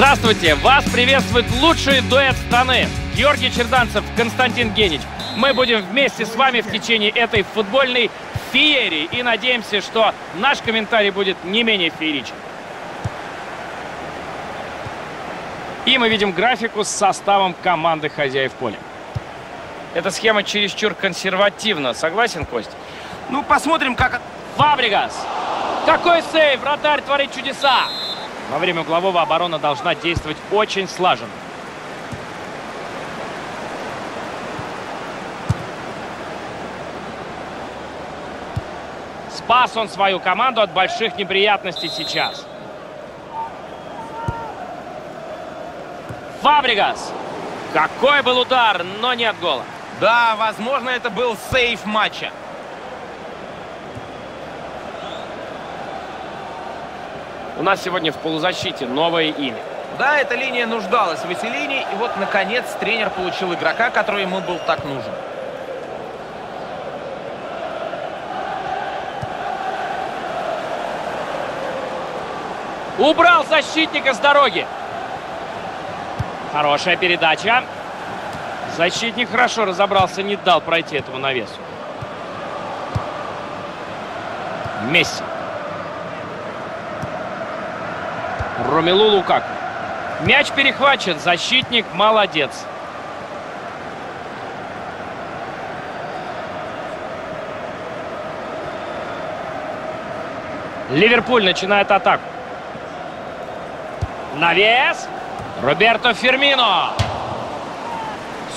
Здравствуйте! Вас приветствует лучший дуэт страны. Георгий Черданцев, Константин Генич. Мы будем вместе с вами в течение этой футбольной феерии и надеемся, что наш комментарий будет не менее фееричен. И мы видим графику с составом команды хозяев поля. Эта схема чересчур консервативна. Согласен, Кость? Ну, посмотрим, как... Фабригас! Какой сейв! Вратарь творит чудеса! Во время углового оборона должна действовать очень слаженно. Спас он свою команду от больших неприятностей сейчас. Фабригас! Какой был удар, но нет гола. Да, возможно, это был сейф матча. У нас сегодня в полузащите новое имя. Да, эта линия нуждалась в выселении, и вот, наконец, тренер получил игрока, который ему был так нужен. Убрал защитника с дороги. Хорошая передача. Защитник хорошо разобрался, не дал пройти этому навесу. Месси. Ромелу Лукаку. Мяч перехвачен. Защитник молодец. Ливерпуль начинает атаку. Навес. Роберто Фермино.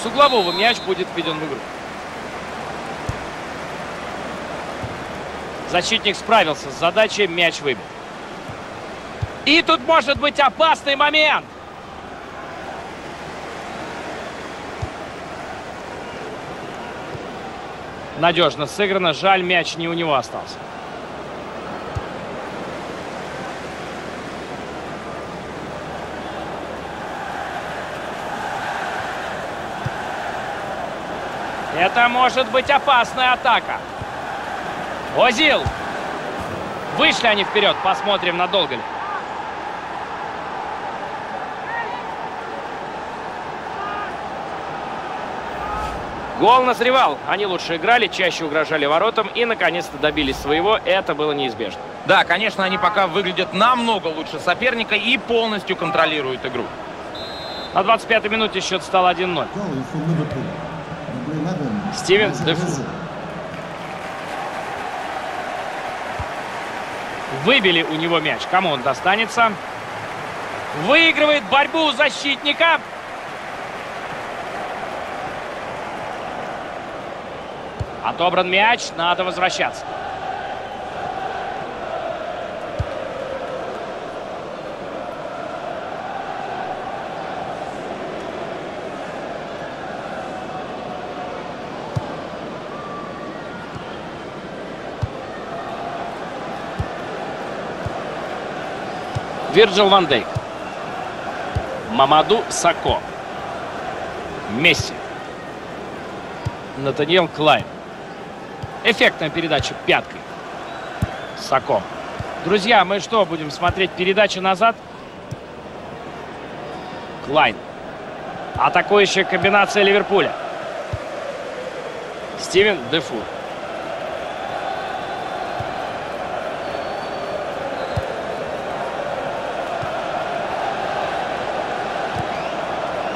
С углового мяч будет введен в игру. Защитник справился с задачей, мяч выбил. И тут может быть опасный момент. Надежно сыграно. Жаль, мяч не у него остался. Это может быть опасная атака. Озил. Вышли они вперед. Посмотрим, надолго ли. Гол назревал. Они лучше играли, чаще угрожали воротам и, наконец-то, добились своего. Это было неизбежно. Да, конечно, они пока выглядят намного лучше соперника и полностью контролируют игру. На 25-й минуте счет стал 1-0. Стивен Дефу. Выбили у него мяч. Кому он достанется? Выигрывает борьбу защитника. Отобран мяч, надо возвращаться. Вирджил Ван Дейк. Мамаду Сако. Месси. Натаниэл Клайн. Эффектная передача пяткой. Сако. Друзья, мы что, будем смотреть передачу назад? Клайн. Атакующая комбинация Ливерпуля. Стивен Дефур.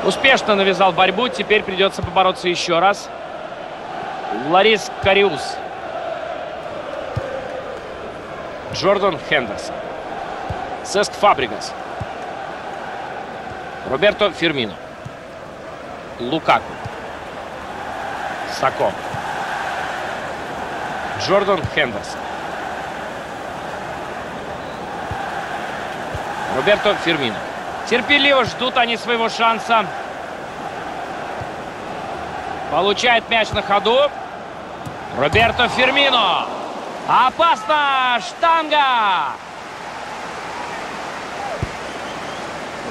Успешно навязал борьбу. Теперь придется побороться еще раз. Ларис Кариус. Джордан Хендерсон. Сеск Фабригас. Роберто Фермино. Лукаку. Сако. Джордан Хендерсон. Роберто Фермино. Терпеливо ждут они своего шанса. Получает мяч на ходу. Роберто Фермино. Опасно! Штанга!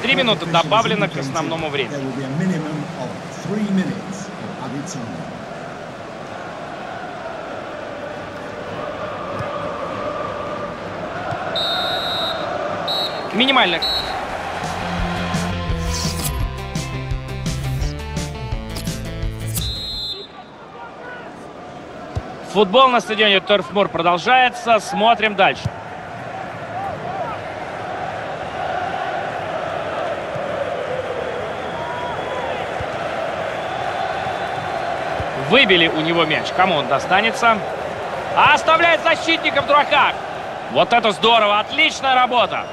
Три минуты добавлено к основному времени. Минимально. Футбол на стадионе Торфмур продолжается. Смотрим дальше. Выбили у него мяч. Кому он достанется? А оставляет защитника в дураках. Вот это здорово. Отличная работа.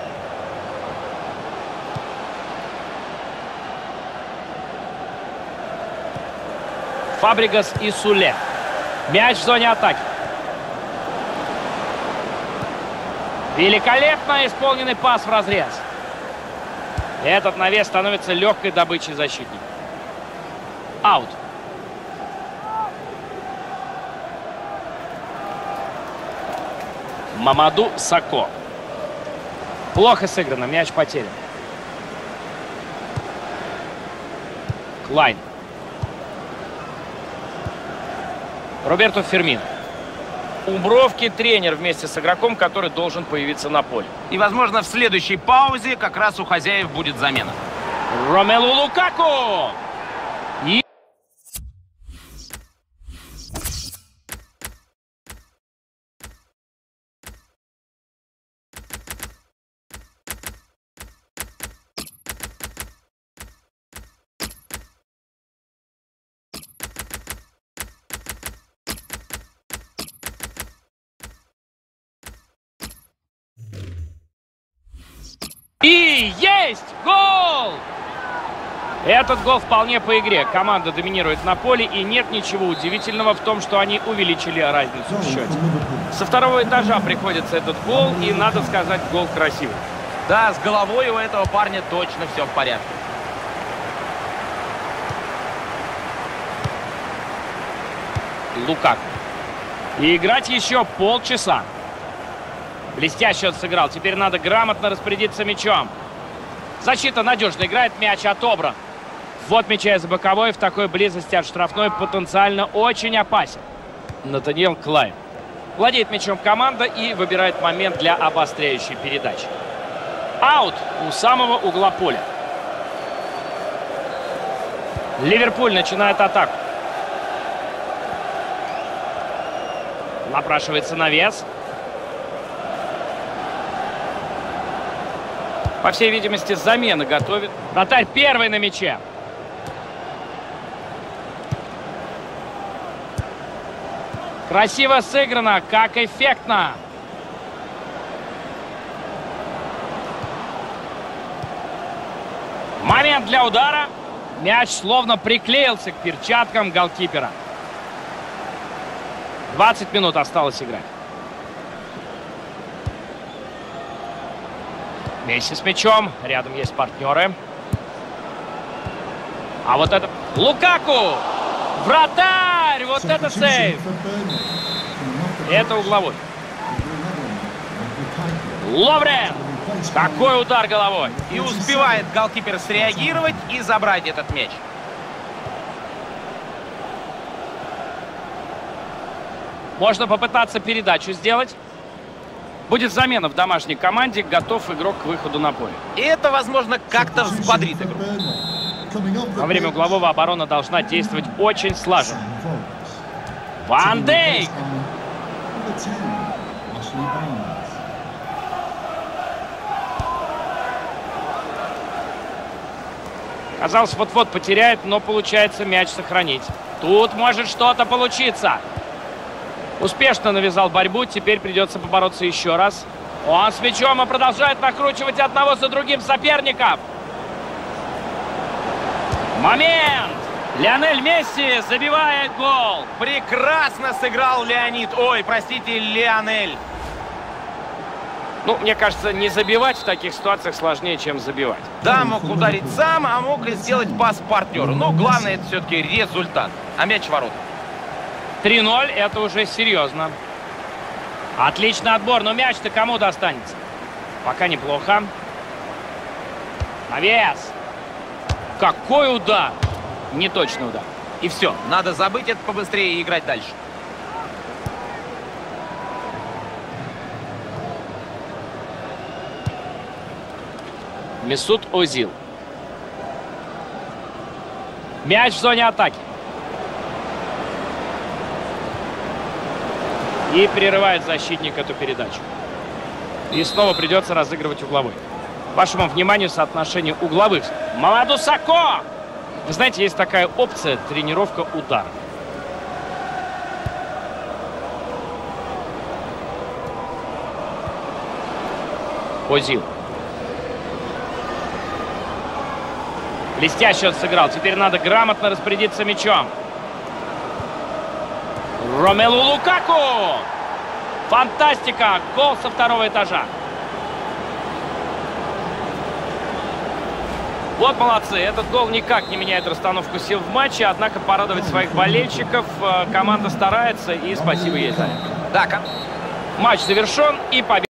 Фабригас и Суле. Мяч в зоне атаки. Великолепно исполненный пас в разрез. Этот навес становится легкой добычей защитника. Аут. Мамаду Сако. Плохо сыграно, мяч потерян. Клайн. Роберто Фермин. У Бровки тренер вместе с игроком, который должен появиться на поле. И, возможно, в следующей паузе как раз у хозяев будет замена. Ромелу Лукаку! И... И есть гол! Этот гол вполне по игре. Команда доминирует на поле, и нет ничего удивительного в том, что они увеличили разницу в счете. Со второго этажа приходится этот гол, и, надо сказать, гол красивый. Да, с головой у этого парня точно все в порядке. Лукак. И играть еще полчаса. Блестяще он сыграл. Теперь надо грамотно распорядиться мячом. Защита надежно играет, мяч отобран. Вот мяча из боковой в такой близости от штрафной потенциально очень опасен. Натаниэл Клайн. Владеет мячом команда и выбирает момент для обостряющей передачи. Аут у самого угла поля. Ливерпуль начинает атаку. Напрашивается навес. По всей видимости, замена готовит. Вратарь первый на мяче. Красиво сыграно, как эффектно. Момент для удара. Мяч словно приклеился к перчаткам голкипера. 20 минут осталось играть. Месси с мячом. Рядом есть партнеры. А вот это... Лукаку! Вратарь! Вот это сейв! Это угловой. Ловрен! Какой удар головой! И успевает голкипер среагировать и забрать этот мяч. Можно попытаться передачу сделать. Будет замена в домашней команде, готов игрок к выходу на поле. И это, возможно, как-то взбодрит игру. Во время углового оборона должна действовать очень слаженно. Ван Дейк! Казалось, вот-вот потеряет, но получается мяч сохранить. Тут может что-то получиться. Успешно навязал борьбу, теперь придется побороться еще раз. Он с мячом и продолжает накручивать одного за другим соперников. Момент! Лионель Месси забивает гол. Прекрасно сыграл Леонид. Ой, простите, Лионель. Ну, мне кажется, не забивать в таких ситуациях сложнее, чем забивать. Да, мог ударить сам, а мог и сделать пас партнеру. Но главное, это все-таки результат. А мяч в ворот. 3-0, это уже серьезно. Отличный отбор, но мяч-то кому достанется? Пока неплохо. Навес. Какой удар! Неточный удар. И все, надо забыть это побыстрее и играть дальше. Месут Озил. Мяч в зоне атаки. И прерывает защитник эту передачу. И снова придется разыгрывать угловой. Вашему вниманию соотношение угловых. Маладусако! Вы знаете, есть такая опция тренировка удар. Озил. Блестяще он сыграл. Теперь надо грамотно распорядиться мячом. Ромелу Лукаку! Фантастика! Гол со второго этажа. Вот молодцы. Этот гол никак не меняет расстановку сил в матче. Однако порадовать своих болельщиков э, команда старается. И спасибо ей за это. Да, Матч завершен и победа.